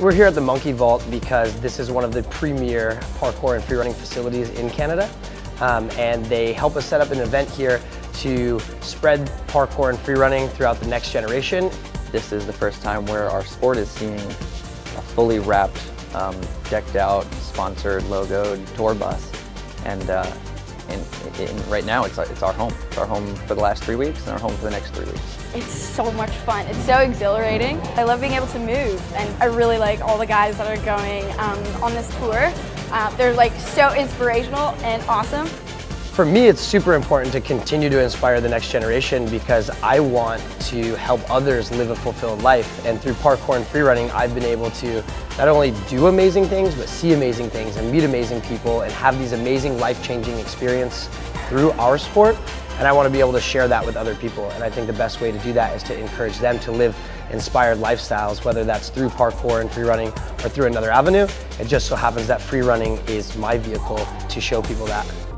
We're here at the Monkey Vault because this is one of the premier parkour and free running facilities in Canada. Um, and they help us set up an event here to spread parkour and free running throughout the next generation. This is the first time where our sport is seeing a fully wrapped, um, decked out, sponsored, logoed tour bus. And, uh, and, and, right now it's our, it's our home. It's our home for the last three weeks and our home for the next three weeks. It's so much fun. It's so exhilarating. I love being able to move and I really like all the guys that are going um, on this tour. Uh, they're like so inspirational and awesome. For me, it's super important to continue to inspire the next generation because I want to help others live a fulfilled life. And through parkour and freerunning, I've been able to not only do amazing things, but see amazing things and meet amazing people and have these amazing life-changing experience through our sport. And I want to be able to share that with other people. And I think the best way to do that is to encourage them to live inspired lifestyles, whether that's through parkour and free running or through another avenue. It just so happens that free running is my vehicle to show people that.